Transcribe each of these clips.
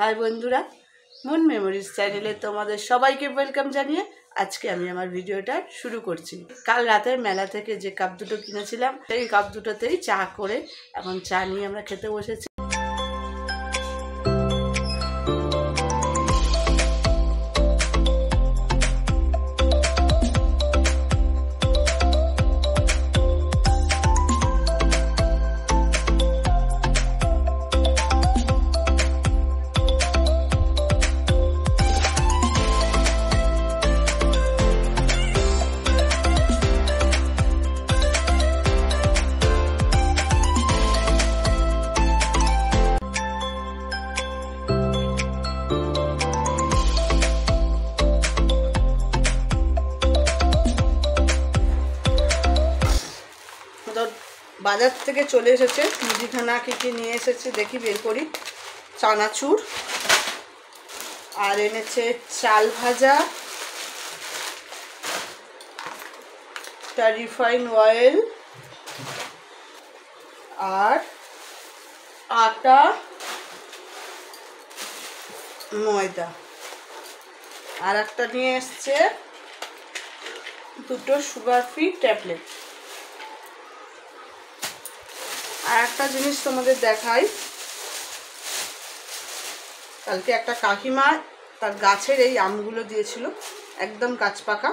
High বন্ধুরা moon memories চ্যানেলে তোমাদের সবাইকে ওয়েলকাম জানিয়ে আজকে আমি আমার ভিডিওটা শুরু করছি। কাল রাতের মেলা থেকে যে কাপ দুটো কিনেছিলাম, সেই কাপ দুটোতেই চা করে, এখন চা নিয়ে আমরা খেতে বসেছি। বাজার থেকে চলে এসেছে। মুদিখানা কী কী নিয়ে এসেছে দেখি, বের করি। চানাচুর। আর এনেছে চাল ভাজা। Refine oil. আর আটা। ময়দা। আর একটা নিয়ে এসছে দুটো সুগার ফ্রি ট্যাবলেট। আর একটা জিনিস তোমাদের দেখাই। কালকে একটা কাকিমা তার গাছের এই আমগুলো দিয়েছিল, একদম গাছ পাকা।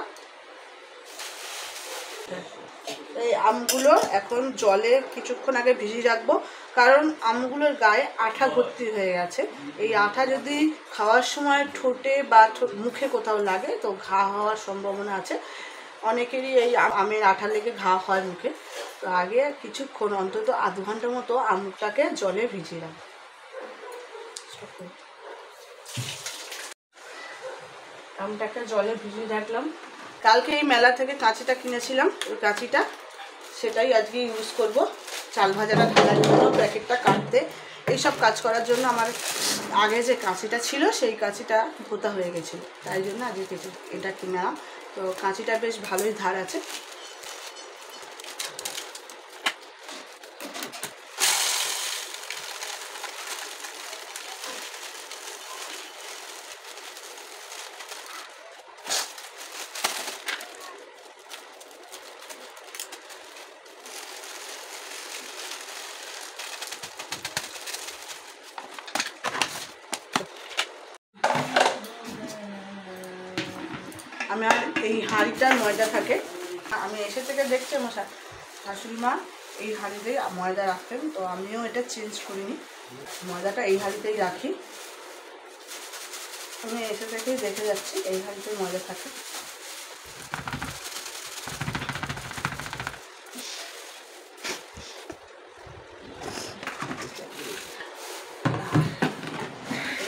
এই আমগুলো এখন জলে কিছুক্ষণ আগে ভিজিয়ে রাখব, কারণ আমগুলোর গায়ে আঠা ভর্তি হয়ে গেছে। এই আঠা যদি খাওয়ার সময় ঠোঁটে বা মুখে কোথাও লাগে, তো ঘা হওয়ার সম্ভাবনা আছে। অনেকেরই এই আমের আঠা লেগে ঘা হয় মুখে। তো আগে কিছুক্ষণ অন্তত আধ ঘণ্টা মতো আমটাকে জলে ভিজিয়ে রাখব আমটাকে জলে ভিজিয়ে রাখলাম। কালকে এই মেলা থেকে কাঁচিটা কিনেছিলাম। ওই কাঁচিটা সেটাই আজকে ইউজ করব। চাল ভাজাটা ঢালার জন্য, প্যাকেটটা কাটতে। এইসব কাজ করার জন্য আমার আগে যে কাঁচিটা ছিল, সেই কাঁচিটা ভোতা হয়ে গেছিল। তাই জন্য আজকে এটা কিনা তো কাঁচিটা বেশ ভালোই ধার আছে। আমি আর এই হাঁড়িটার ময়দা থাকে। আমি এসে থেকে দেখছি আমার শাশুড়ি মা এই হাঁড়িতেই ময়দা রাখতেন, তো আমিও এটা চেঞ্জ করিনি। ময়দাটা এই হাঁড়িতেই রাখি। আমি এসে থেকেই দেখে যাচ্ছি, এই হাঁড়িতেই ময়দা থাকে।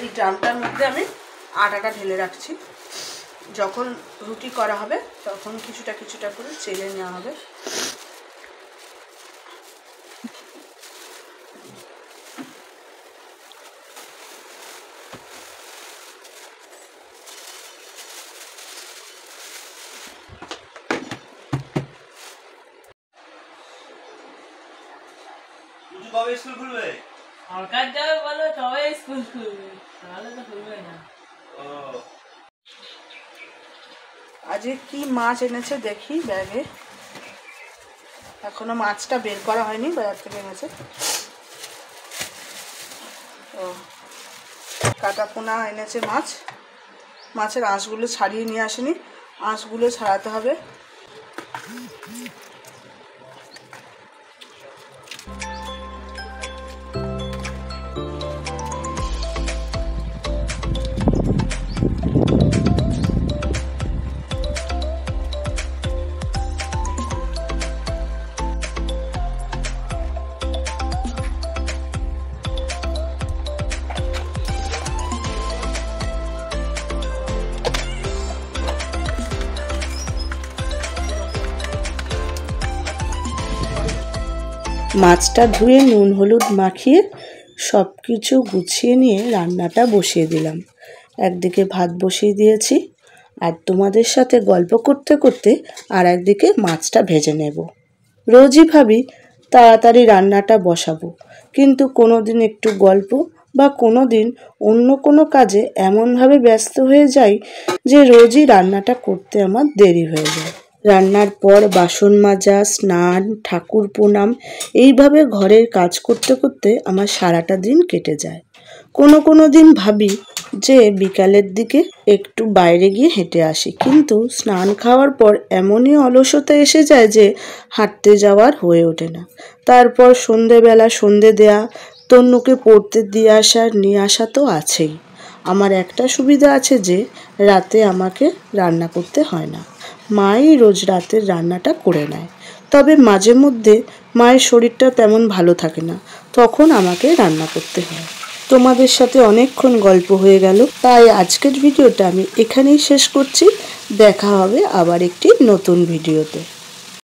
এই ড্রামটার মধ্যে আমি আটাটা ঢেলে রাখছি। যখন রুটি করা হবে তখন কিছুটা কিছুটা করে চেলে নেওয়া হবে। কবে স্কুল খুলবে? সরকার যাবে বলো তবে স্কুল খুলবে। তাহলে তো খুলবে না। ও। আজকে কি মাছ এনেছে দেখি ব্যাগে। এখনও মাছটা বের করা হয়নি, বাজার থেকে এনেছে। ও কাটা পোনা এনেছে মাছ। মাছের আঁশগুলো ছাড়িয়ে নিয়ে আসেনি। আঁশগুলো ছাড়াতে হবে। মাছটা ধুয়ে নুন, হলুদ মাখিয়ে সব কিছু গুছিয়ে নিয়ে রান্নাটা বসিয়ে দিলাম। একদিকে ভাত বসিয়ে দিয়েছি, আর তোমাদের সাথে গল্প করতে করতে আর একদিকে মাছটা ভেজে নেব। রোজই ভাবি তাড়াতাড়ি রান্নাটা বসাবো, কিন্তু কোনো দিন একটু গল্প বা কোনো দিন অন্য কোনো কাজে এমনভাবে ব্যস্ত হয়ে যাই যে রোজই রান্নাটা করতে আমার দেরি হয়ে যায়। রান্নার পর বাসন মাজা, স্নান, ঠাকুর প্রণাম, এইভাবে ঘরের কাজ করতে করতে আমার সারাটা দিন কেটে যায়। কোনো কোনো দিন ভাবি যে বিকালের দিকে একটু বাইরে গিয়ে হেঁটে আসি, কিন্তু স্নান খাওয়ার পর এমনই অলসতা এসে যায় যে হাঁটতে যাওয়ার হয়ে ওঠে না। তারপর সন্ধেবেলা সন্ধে দেয়া তন্নুকে পড়তে দিয়ে আসা, নিয়ে আসা তো আছেই। আমার একটা সুবিধা আছে যে, রাতে আমাকে রান্না করতে হয় না। মাই রোজ রাতের রান্নাটা করে নেয়। তবে মাঝে মধ্যে মায়ের শরীরটা তেমন ভালো থাকে না, তখন আমাকে রান্না করতে হয়। তোমাদের সাথে অনেকক্ষণ গল্প হয়ে গেল, তাই আজকের ভিডিওটা আমি এখানেই শেষ করছি। দেখা হবে আবার একটি নতুন ভিডিওতে।